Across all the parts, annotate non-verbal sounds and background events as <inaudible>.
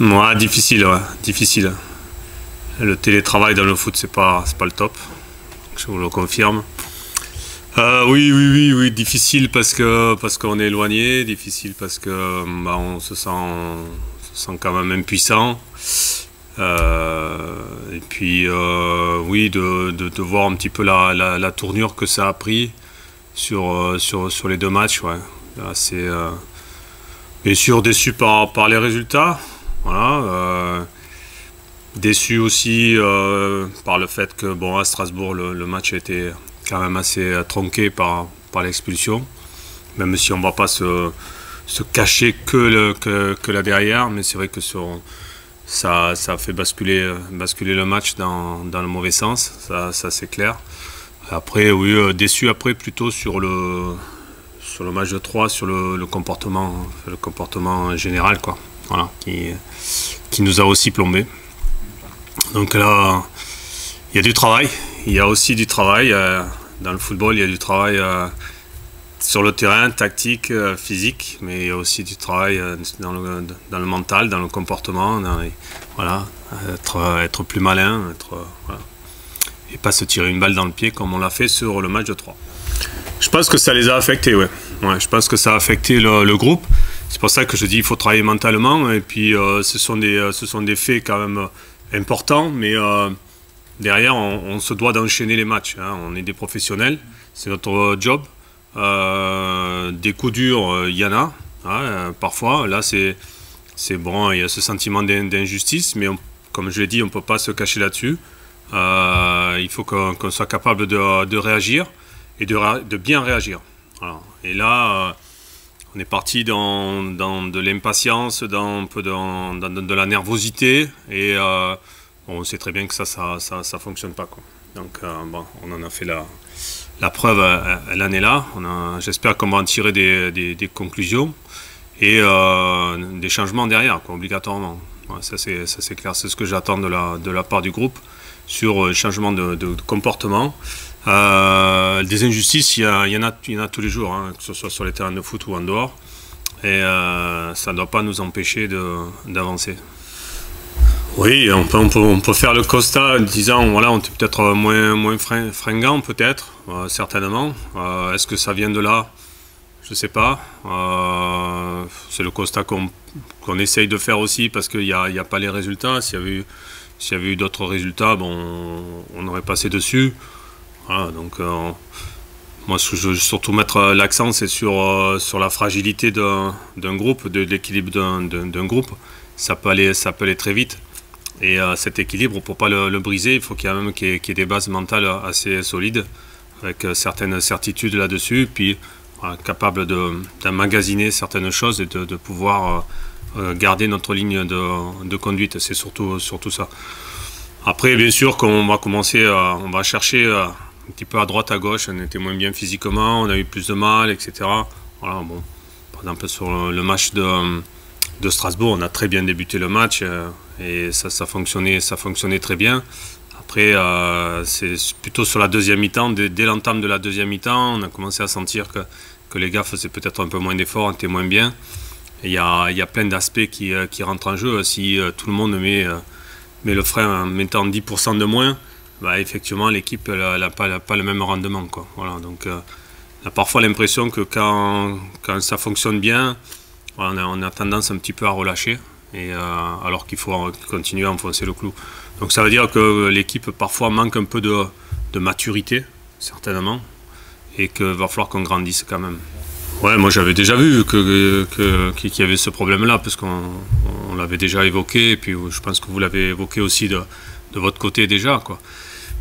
Ouais, difficile, difficile. Le télétravail dans le foot, c'est pas, pas le top. Je vous le confirme. Euh, oui, oui, oui, oui, difficile parce qu'on est éloigné, difficile parce que bah, on se sent, sent quand même impuissant. Euh, et puis euh, oui, de, voir un petit peu la, la, tournure que ça a pris sur, les deux matchs. Ouais. Bien sûr déçu par les résultats. Voilà. déçu aussi par le fait que bon à Strasbourg le, le match a été quand même assez euh, tronqué par, par l'expulsion, même si on ne va pas se, se cacher que, le, que, que, là derrière, mais c'est vrai que ça, ça fait basculer, basculer le match dans, dans le mauvais sens, ça, ça c'est clair. Après, oui, euh, déçu après plutôt sur le, sur le match de 3, sur le, le comportement, le comportement général, quoi. Voilà, qui, qui nous a aussi plombé. Donc là, il y a du travail, il y a aussi du travail. Euh, dans le football, il y a du travail euh, sur le terrain, tactique, euh, physique, mais il y a aussi du travail dans le, mental, dans le comportement. voilà, être, plus malin, être, et pas se tirer une balle dans le pied comme on l'a fait sur le match de 3. Je pense que ça les a affectés, ouais. ouais je pense que ça a affecté le, groupe. C'est pour ça que je dis qu'il faut travailler mentalement. Et puis, ce, sont des, ce sont des faits quand même importants, mais derrière, on, se doit d'enchaîner les matchs. Hein. On est des professionnels, c'est notre job. Euh, des coups durs, il euh, y en a, hein, euh, parfois. Là, c'est bon, il y a ce sentiment d'injustice, mais comme je l'ai dit, on ne peut pas se cacher là-dessus. il faut qu'on soit capable de, réagir et de, bien réagir. Et là, on est parti dans, de l'impatience, dans un peu de, la nervosité et on sait très bien que ça, ça, ça, fonctionne pas. Donc, euh, on en a fait la, preuve euh, l'année là. J'espère qu'on va en tirer des, conclusions et euh, des changements derrière, obligatoirement. ça, c'est clair. C'est ce que j'attends de la, de part du groupe sur changement de, de, comportement. Des injustices, il y, en a, tous les jours, hein, que ce soit sur les terrains de foot ou en dehors. Et ça ne doit pas nous empêcher d'avancer. Oui, on peut, on, peut, faire le constat en disant voilà, on est peut-être moins, moins fringant, peut-être, euh, certainement. Euh, est-ce que ça vient de là? Je ne sais pas. Euh, c'est le constat qu'on essaye de faire aussi parce qu'il n'y a, a, pas les résultats. S'il y avait eu, eu d'autres résultats, bon, on, aurait passé dessus. Donc, moi, ce que je veux surtout mettre l'accent, c'est sur, sur la fragilité d'un groupe, de, l'équilibre d'un groupe. Ça peut, aller, ça peut aller très vite. Et euh, cet équilibre, pour ne pas le, briser, il faut qu'il y, même qu ait, des bases mentales assez solides, avec euh, certaines certitudes là-dessus, puis capable d'emmagasiner certaines choses et de, pouvoir euh, garder notre ligne de, conduite. C'est surtout, surtout ça. Après, bien sûr, qu'on va commencer, on va chercher un petit peu à droite, à gauche. On était moins bien physiquement, on a eu plus de mal, etc. Voilà, bon. Par exemple, sur le match de Strasbourg. On a très bien débuté le match euh, et ça, ça, fonctionnait, ça fonctionnait très bien. Après, euh, c'est plutôt sur la deuxième mi-temps, dès, l'entame de la deuxième mi-temps, on a commencé à sentir que, que les gars faisaient peut-être un peu moins d'efforts, étaient moins bien. Il y a, y a, plein d'aspects qui, euh, qui, rentrent en jeu. Si tout le monde met, met le frein en mettant 10% de moins, bah, effectivement, l'équipe n'a pas, le même rendement. Donc, on a parfois l'impression que quand, ça fonctionne bien, on a, tendance un petit peu à relâcher, euh, alors qu'il faut continuer à enfoncer le clou. Donc ça veut dire que l'équipe parfois manque un peu de, maturité, certainement, et qu'il va falloir qu'on grandisse quand même. Ouais, moi j'avais déjà vu qu'il y avait ce problème-là, parce qu'on l'avait déjà évoqué, et puis je pense que vous l'avez évoqué aussi de, votre côté déjà.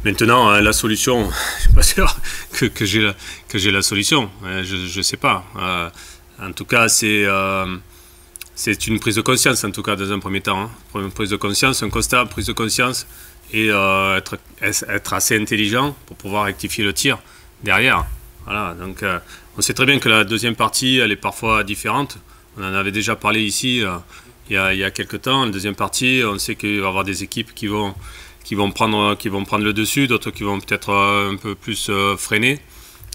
Maintenant, hein, la solution, je ne suis pas sûr que, j'ai la, solution, hein, je ne sais pas. Euh, en tout cas, euh, c'est une prise de conscience, en tout cas, dans un premier temps. Hein. Une prise de conscience, un constat, prise de conscience et euh, être, assez intelligent pour pouvoir rectifier le tir derrière. Voilà, donc on sait très bien que la deuxième partie, elle est parfois différente. On en avait déjà parlé ici il, y a, il y a quelques temps. La deuxième partie, on sait qu'il va y avoir des équipes qui vont, qui vont, prendre, qui vont prendre le dessus, d'autres qui vont peut-être un peu plus freiner.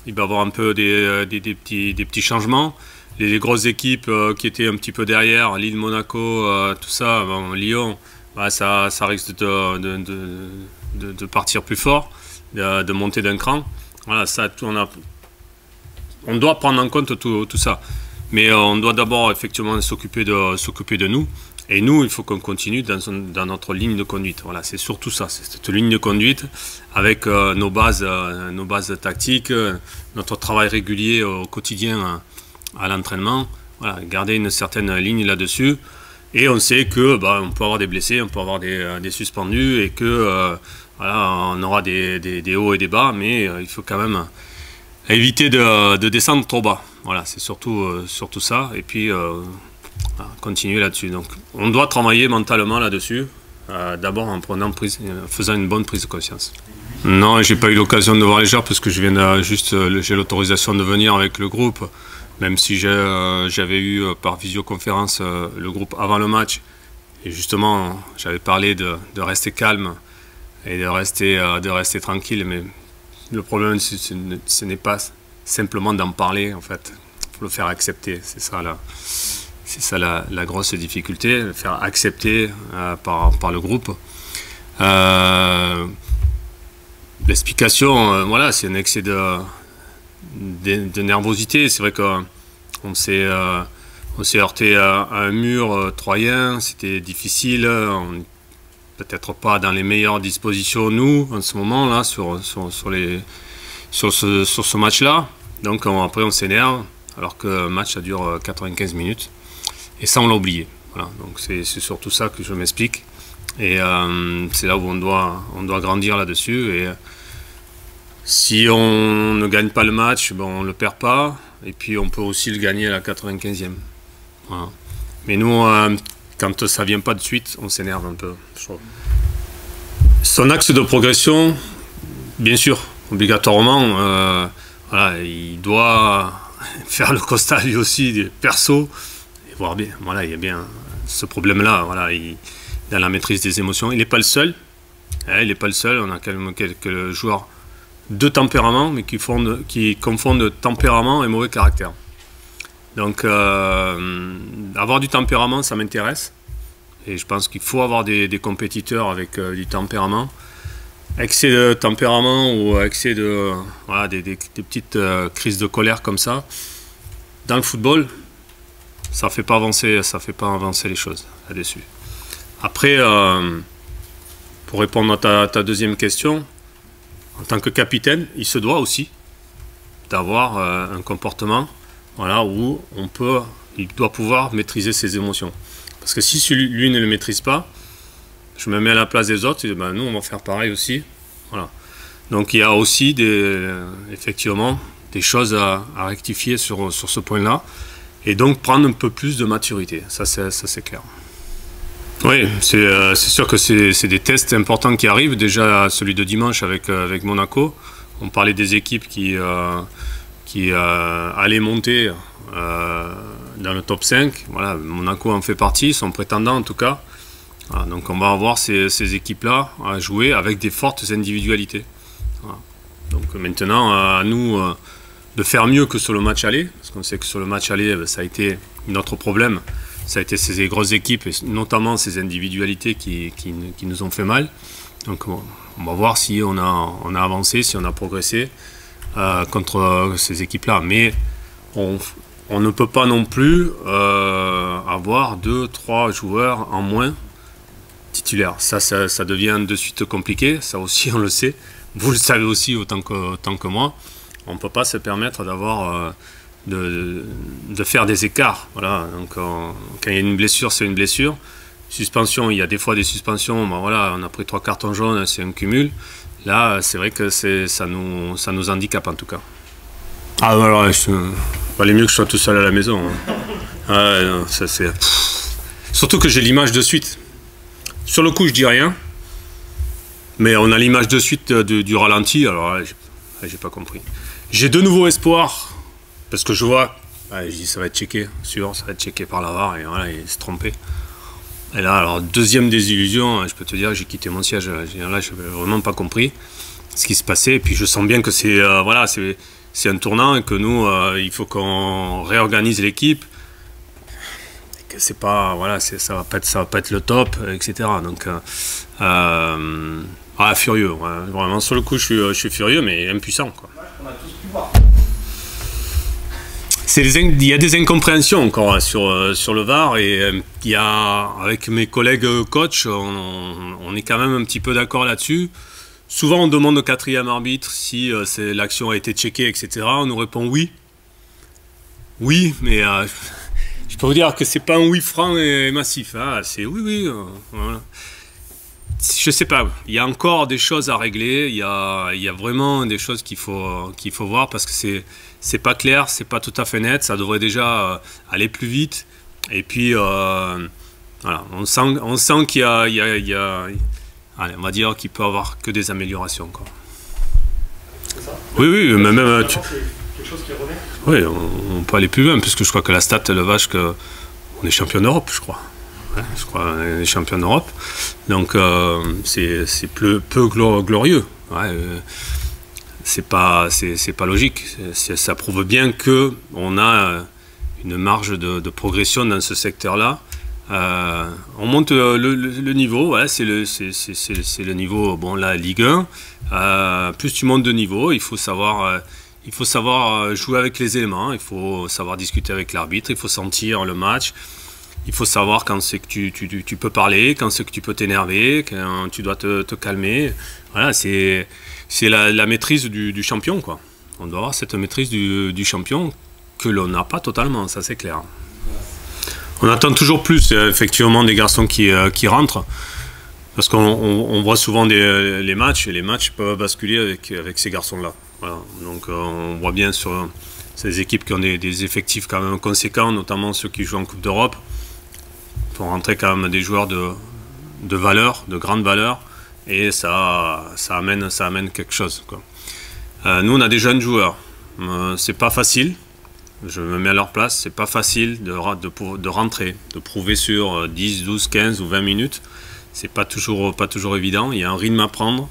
Il va y avoir un peu des, des, des petits, des petits changements. les, grosses équipes qui étaient un petit peu derrière, Lille, Monaco, tout ça, Lyon, bah, ça, ça risque de, de, de, partir plus fort, de, monter d'un cran. Voilà, ça, on, a, on doit prendre en compte tout, tout ça. Mais on doit d'abord effectivement s'occuper de, s'occuper de nous. Et nous, il faut qu'on continue dans, notre ligne de conduite. Voilà, c'est surtout ça, c'est cette ligne de conduite avec euh, nos, bases, euh, nos bases tactiques, euh, notre travail régulier au quotidien à l'entraînement. Voilà, garder une certaine ligne là-dessus. Et on sait que bah, on peut avoir des blessés, on peut avoir des, suspendus et que voilà, on aura des, des, hauts et des bas, mais il faut quand même éviter de descendre trop bas. Voilà, c'est surtout, surtout ça. Et puis continuer là-dessus. Donc, on doit travailler mentalement là-dessus, euh, d'abord en prenant prise, faisant une bonne prise de conscience. Non, j'ai pas eu l'occasion de voir les joueurs parce que je viens juste, euh, j'ai l'autorisation de venir avec le groupe, même si euh, j'avais eu par visioconférence le groupe avant le match. Et justement, j'avais parlé de, rester calme et de rester, de rester tranquille, mais le problème, ce n'est pas simplement d'en parler, en fait. Il faut le faire accepter, c'est ça là. C'est ça la, grosse difficulté, faire accepter euh, par, par, le groupe. Euh, l'explication, euh, voilà, c'est un excès de, de, nervosité. C'est vrai qu'on s'est on s'est heurté à, un mur troyen, c'était difficile, peut-être pas dans les meilleures dispositions nous en ce moment là sur, sur, les, sur ce, sur ce match-là. Donc après on s'énerve alors que le match ça dure 95 minutes. Et ça, on l'a oublié. Voilà. Donc c'est surtout ça que je m'explique. Et euh, c'est là où on doit, on doit grandir là-dessus. Et si on ne gagne pas le match, bon, on ne le perd pas. Et puis on peut aussi le gagner à la 95e. Voilà. Mais nous, euh, quand ça vient pas de suite, on s'énerve un peu. Son axe de progression, bien sûr, obligatoirement, euh, il doit <laughs> faire le constat lui aussi perso voir bien. Voilà, il y a bien ce problème-là. Voilà, il, dans la maîtrise des émotions. Il n'est pas le seul. Hein, il n'est pas le seul. On a quand même quelques joueurs de tempérament, mais qui, qui confondent tempérament et mauvais caractère. Donc, euh, avoir du tempérament, ça m'intéresse. Et je pense qu'il faut avoir des, compétiteurs avec euh, du tempérament. Excès de tempérament ou excès de. Des, petites euh, crises de colère comme ça. Dans le football, ça fait pas avancer, ça fait pas avancer les choses là-dessus. Après, euh, pour répondre à ta, deuxième question, en tant que capitaine, il se doit aussi d'avoir euh, un comportement voilà, où on peut, il doit pouvoir maîtriser ses émotions. Parce que si lui, ne le maîtrise pas, je me mets à la place des autres, ben, nous on va faire pareil aussi. Voilà. Donc il y a aussi des, effectivement des choses à, rectifier sur, sur ce point-là et donc prendre un peu plus de maturité. Ça, c'est clair. Oui, euh, c'est sûr que c'est des tests importants qui arrivent. Déjà, celui de dimanche avec, euh, avec Monaco. On parlait des équipes qui, euh, qui allaient monter dans le top 5. Voilà, Monaco en fait partie, son prétendant en tout cas. Donc on va avoir ces, équipes-là à jouer avec des fortes individualités. Donc maintenant, à nous de faire mieux que sur le match aller, parce qu'on sait que sur le match aller, ben, ça a été notre problème, ça a été ces grosses équipes, et notamment ces individualités qui, nous ont fait mal. Donc on va voir si on a, avancé, si on a progressé euh, contre ces équipes-là. Mais on, ne peut pas non plus euh, avoir deux, trois joueurs en moins titulaires. Ça, ça, ça, devient de suite compliqué, ça aussi on le sait. Vous le savez aussi autant que, autant que moi on ne peut pas se permettre d'avoir euh, de, faire des écarts. Voilà. Donc, quand il y a une blessure, c'est une blessure. Suspension, il y a des fois des suspensions. Ben voilà, on a pris trois cartons jaunes, c'est un cumul. Là, c'est vrai que ça nous, ça nous handicape en tout cas. Ah voilà, il valait mieux que je sois tout seul à la maison. Hein. ça, Surtout que j'ai l'image de suite. Sur le coup, je dis rien. Mais on a l'image de suite du, du ralenti. Alors, j'ai pas compris. J'ai de nouveaux espoirs, parce que je vois, je dis ça va être checké, sûr, ça va être checké par la et voilà, il s'est trompé. Et là, alors, deuxième désillusion, je peux te dire, j'ai quitté mon siège, là, je n'ai vraiment pas compris ce qui se passait, et puis je sens bien que c'est, euh, voilà, c'est un tournant et que nous, il faut qu'on réorganise l'équipe c'est pas voilà ça va pas être ça va pas être le top etc donc ah, furieux vraiment sur le coup je suis, je suis furieux mais impuissant quoi. il y a des incompréhensions encore hein, sur, euh, sur le VAR et euh, il y a, avec mes collègues coach, on, est quand même un petit peu d'accord là-dessus. Souvent, on demande au quatrième arbitre si euh, l'action a été checkée, etc. On nous répond oui. Oui, mais je peux vous dire que c'est pas un oui franc et massif. Hein. C'est oui, oui. Voilà je sais pas, il y a encore des choses à régler, il y a, il y a vraiment des choses qu'il faut, qu'il faut voir parce que c'est, c'est pas clair, c'est pas tout à fait net, ça devrait déjà euh, aller plus vite. Et puis, euh, voilà, on sent, on sent qu'il y a, il y a, il y a allez, on va dire qu'il peut y avoir que des améliorations. Quoi. Ça? Oui, oui, mais même. Tu... qui revient Oui, on, on, peut aller plus loin, puisque je crois que la stat, elle vache que on est champion d'Europe, je crois je crois, les champions d'Europe. Donc euh, c'est peu, glorieux. Ouais, euh, c'est pas, pas logique. ça prouve bien que on a une marge de, progression dans ce secteur-là. Euh, on monte le, niveau, ouais, c'est le, le, niveau, bon là, Ligue 1. plus tu montes de niveau, il faut savoir, il faut savoir jouer avec les éléments, il faut savoir discuter avec l'arbitre, il faut sentir le match, il faut savoir quand c'est que tu, peux parler, quand c'est que tu peux t'énerver, quand tu dois te, calmer. Voilà, c'est la, la maîtrise du, champion. Quoi. On doit avoir cette maîtrise du, champion que l'on n'a pas totalement, ça c'est clair. On attend toujours plus, euh, effectivement, des garçons qui, euh, qui rentrent. Parce qu'on on, voit souvent les matchs, et les matchs peuvent basculer avec, avec ces garçons-là. Voilà. Donc euh, on voit bien sur ces équipes qui ont des, effectifs quand même conséquents, notamment ceux qui jouent en Coupe d'Europe font rentrer quand même des joueurs de, valeur, de grande valeur, et ça, ça, amène, ça amène quelque chose. Euh, nous, on a des jeunes joueurs. Euh, c'est pas facile. Je me mets à leur place. C'est pas facile de, de, de, rentrer, de prouver sur 10, 12, 15 ou 20 minutes. C'est pas toujours, pas toujours évident. Il y a un rythme à prendre.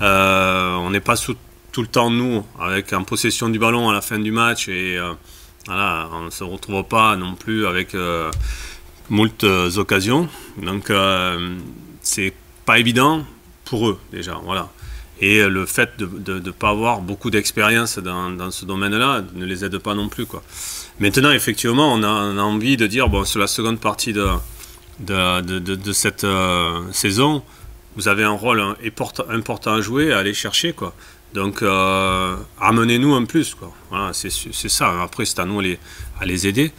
On n'est pas sous, tout le temps, nous, avec en possession du ballon à la fin du match. Et euh, voilà, on ne se retrouve pas non plus avec euh, moult euh, occasions. Donc euh, c'est pas évident pour eux déjà. Voilà. Et le fait de ne pas avoir beaucoup d'expérience dans, ce domaine-là ne les aide pas non plus. Quoi. Maintenant, effectivement, on a, envie de dire, bon, sur la seconde partie de, de, cette saison, vous avez un rôle important à jouer, à aller chercher. Quoi. Donc, euh, amenez-nous un plus. Quoi. C'est ça. Après, c'est à nous à les, aider.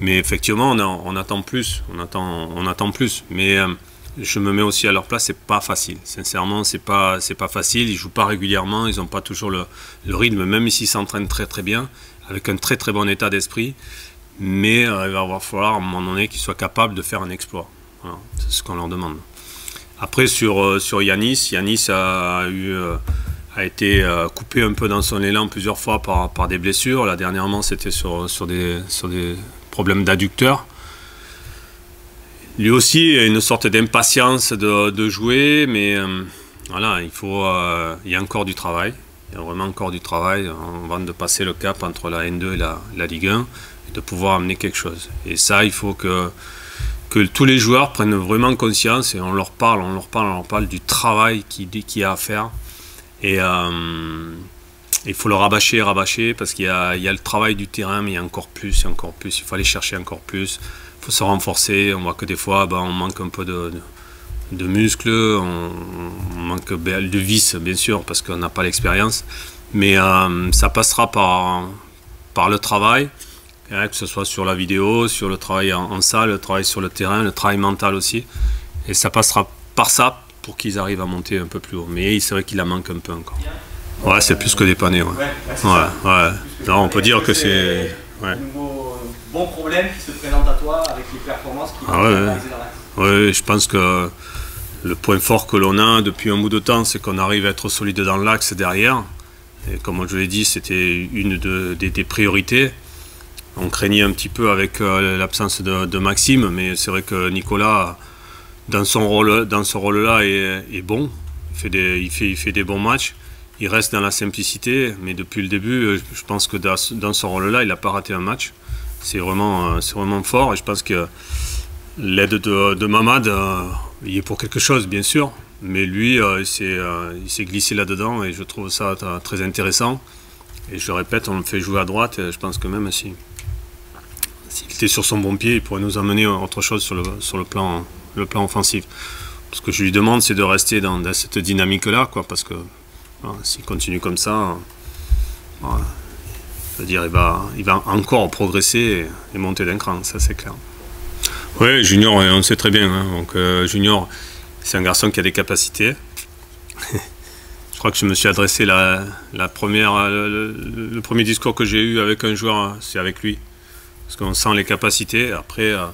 Mais effectivement, on, attend plus, on attend, on attend plus. Mais euh, je me mets aussi à leur place, c'est pas facile. Sincèrement, c'est pas, c'est pas facile. Ils jouent pas régulièrement, ils n'ont pas toujours le, rythme, même s'ils s'entraînent très très bien, avec un très très bon état d'esprit. Mais euh, il va falloir à un moment donné qu'ils soient capables de faire un exploit. C'est ce qu'on leur demande. Après, sur, sur Yanis, Yanis a eu a été euh, coupé un peu dans son élan plusieurs fois par, par des blessures. Là, dernièrement, c'était sur, sur, des, sur des problème d'adducteur. Lui aussi a une sorte d'impatience de, de, jouer, mais euh, voilà, il, faut, euh, il y a encore du travail. Il y a vraiment encore du travail avant de passer le cap entre la N2 et la, la Ligue 1 et de pouvoir amener quelque chose. Et ça, il faut que, que tous les joueurs prennent vraiment conscience et on leur parle, on leur parle, on leur parle du travail qu'il qui y a à faire. Et, euh, il faut le rabâcher, rabâcher, parce qu'il y, a le travail du terrain, mais il y a encore plus, encore plus. Il faut aller chercher encore plus. Il faut se renforcer. On voit que des fois, ben, on manque un peu de, muscles, on, manque de vis, bien sûr, parce qu'on n'a pas l'expérience. Mais euh, ça passera par, par le travail, hein, que ce soit sur la vidéo, sur le travail en, en, salle, le travail sur le terrain, le travail mental aussi. Et ça passera par ça pour qu'ils arrivent à monter un peu plus haut. Mais c'est vrai qu'il en manque un peu encore. Ouais, c'est plus que dépanner. Ouais. Ouais, ouais, ouais. Non, on peut dire que c'est. Ouais. Bon problème qui se présente à toi avec les performances qui ah ouais, ouais. Oui, je pense que le point fort que l'on a depuis un bout de temps, c'est qu'on arrive à être solide dans l'axe derrière. Et comme je l'ai dit, c'était une de, des, des, priorités. On craignait un petit peu avec euh, l'absence de, de, Maxime, mais c'est vrai que Nicolas, dans son rôle, dans ce rôle-là, est, est, bon. Il fait, des, bons matchs. il reste dans la simplicité, mais depuis le début, je pense que dans, ce rôle-là, il n'a pas raté un match. C'est vraiment, c'est vraiment fort et je pense que l'aide de, Mamad, il est pour quelque chose, bien sûr, mais lui, il s'est glissé là-dedans et je trouve ça très intéressant. Et je répète, on le fait jouer à droite et je pense que même si s'il était sur son bon pied, il pourrait nous amener autre chose sur le, sur le, plan, le plan offensif. Ce que je lui demande, c'est de rester dans, cette dynamique-là, quoi, parce que s'il continue comme ça, dire, il va, il va encore progresser et, monter d'un cran, ça c'est clair. Oui, Junior, on sait très bien. Hein. donc, euh, Junior, c'est un garçon qui a des capacités. <laughs> je crois que je me suis adressé la, première, le, le, premier discours que j'ai eu avec un joueur, c'est avec lui parce qu'on sent les capacités. Après, euh,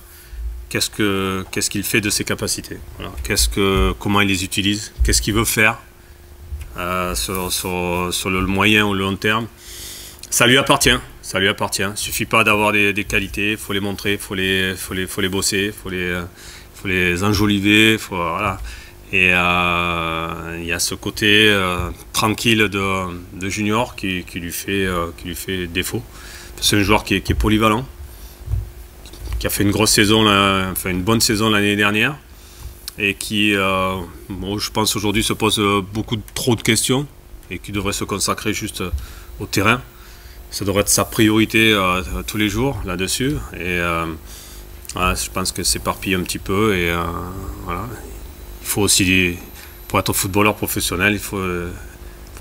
qu'est-ce qu'il fait de ses capacités? Qu'est-ce que, Comment il les utilise? Qu'est-ce qu'il veut faire euh, sur, le moyen ou le long terme? Ça lui appartient. Ça lui appartient. Suffit pas d'avoir des, qualités, il faut les montrer, il faut les, faut, les, bosser, il faut les, faut les enjoliver. Et euh, il y a ce côté tranquille de, Junior qui, qui, lui fait, qui lui fait défaut. C'est un joueur qui qui est polyvalent, qui a fait une grosse saison, une bonne saison l'année dernière, et qui, euh, je pense aujourd'hui, se pose euh, beaucoup trop de questions et qui devrait se consacrer juste euh, au terrain. Ça devrait être sa priorité tous les jours là-dessus. Et je pense que s'éparpille un petit peu. Et. Il faut aussi, pour être footballeur professionnel, il faut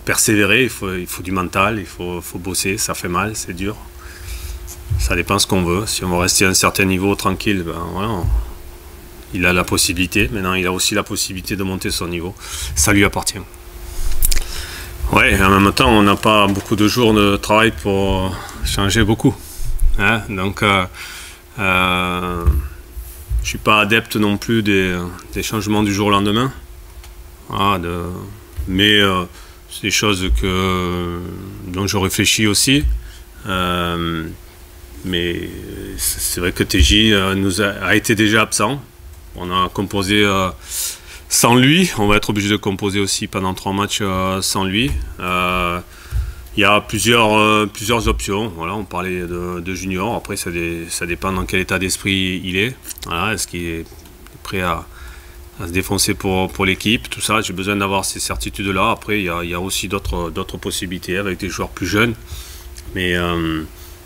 persévérer, il faut, du mental, il faut bosser, ça fait mal, c'est dur. Ça dépend ce qu'on veut. Si on veut rester à un certain niveau tranquille, ben il a la possibilité. Maintenant, il a aussi la possibilité de monter son niveau. Ça lui appartient. Ouais, en même temps, on n'a pas beaucoup de jours de travail pour changer beaucoup. Hein. Donc, euh, euh, je ne suis pas adepte non plus des, changements du jour au lendemain. Ah, mais euh, c'est des choses que, dont je réfléchis aussi. Mais c'est vrai que TJ euh, nous a, été déjà absent. On a composé euh, sans lui. On va être obligé de composer aussi pendant trois matchs euh, sans lui. Il y a plusieurs, plusieurs options. Voilà, on parlait de, Junior. Après, ça, dépend dans quel état d'esprit il est. Est-ce qu'il est prêt à, se défoncer pour, pour l'équipe Tout ça, j'ai besoin d'avoir ces certitudes-là. Après, il y a, il y a aussi d'autres possibilités avec des joueurs plus jeunes. Mais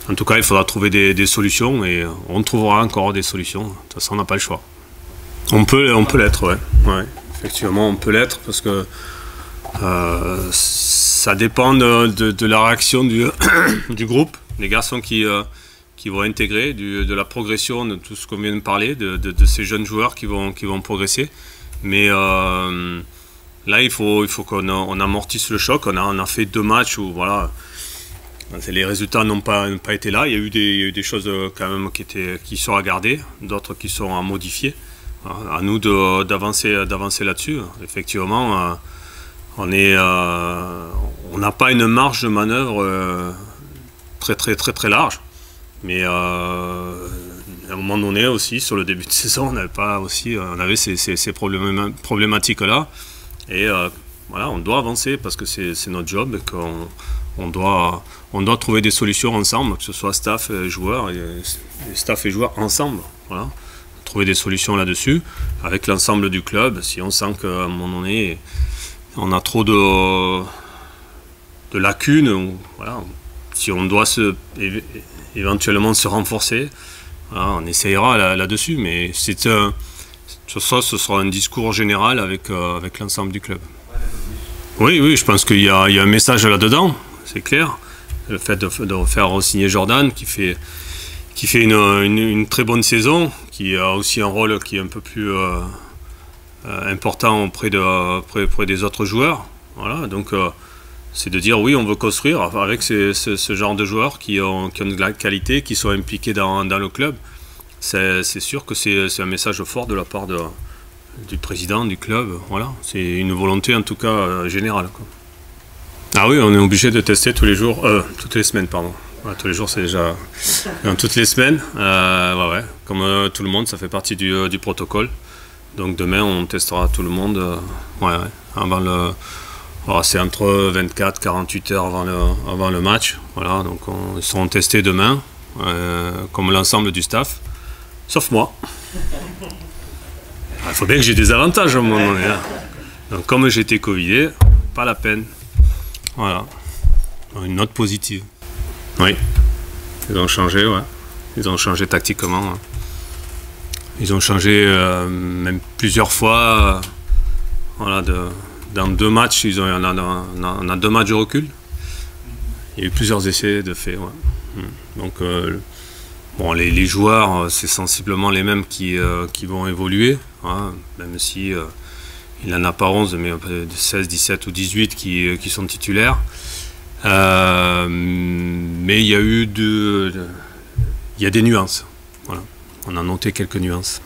en tout cas, il faudra trouver des, solutions et on trouvera encore des solutions. De toute façon, on n'a pas le choix. On peut, on peut l'être, ouais. Effectivement, on peut l'être parce que euh, ça dépend de, la réaction du, <coughs> du, groupe, des garçons qui, euh, qui vont intégrer, de la progression de tout ce qu'on vient de parler, de, ces jeunes joueurs qui vont, qui vont progresser. Mais euh, là, il faut, il faut qu'on amortisse le choc. On a, on a fait deux matchs où voilà les résultats n'ont pas, été là. Il y a eu des, choses euh, quand même qui, sont à garder, d'autres qui sont à modifier. À nous d'avancer là-dessus. Effectivement, euh, euh, on n'a pas une marge de manœuvre très très très très large. Mais à un moment donné aussi, sur le début de <laughs> saison, on avait pas aussi, on avait ces, ces, problématiques là. Et voilà, on doit avancer parce que c'est notre job on doit, on doit trouver des solutions ensemble, que ce soit staff et joueurs, et, staff et joueurs ensemble. Trouver des solutions là-dessus, avec l'ensemble du club. Si on sent qu'à un moment donné, on a trop de, lacunes, si on doit éventuellement se renforcer, on essayera là-dessus. mais c'est ça, ce sera un discours général avec, euh, avec l'ensemble du club. Oui, oui, je pense qu'il y, a un message là-dedans c'est clair. Le fait de, faire signer Jordan, qui fait, une, très bonne saison, qui a aussi un rôle qui est un peu plus euh, euh, important auprès, de, des autres joueurs. Donc euh, c'est de dire oui, on veut construire avec ce, genre de joueurs qui ont, qui ont, de la qualité, qui sont impliqués dans, le club. C'est sûr que c'est un message fort de la part du président du club. C'est une volonté en tout cas générale. Ah oui, on est obligé de tester tous les jours, euh, toutes les semaines, pardon. tous les jours, c'est déjà. toutes les semaines, euh, ouais, ouais. Comme euh, tout le monde, ça fait partie du, protocole. Donc demain, on testera tout le monde. ouais, ouais. Avant le, Oh, c'est entre 24 48 heures avant le, avant le match. Voilà, donc on, ils seront testés demain, euh, comme l'ensemble du staff, sauf moi. Il faut bien que j'ai des avantages à un moment donné. hein. Donc comme j'étais Covidé, pas la peine. Voilà. Une note positive. Oui. Ils ont changé, ouais. Ils ont changé tactiquement. Ils ont changé euh, même plusieurs fois. euh, voilà, dans deux matchs, ils ont, on, a, on a- deux matchs de recul. Il y a eu plusieurs essais de fait. ouais. Mm. Donc, euh, bon, les, joueurs, c'est sensiblement les mêmes qui, qui vont évoluer, hein, même si il n'en a pas 11, mais un peu de 16, 17 ou 18 qui, euh, qui sont titulaires. Euh, mais il y a eu de, des nuances. On a noté quelques nuances.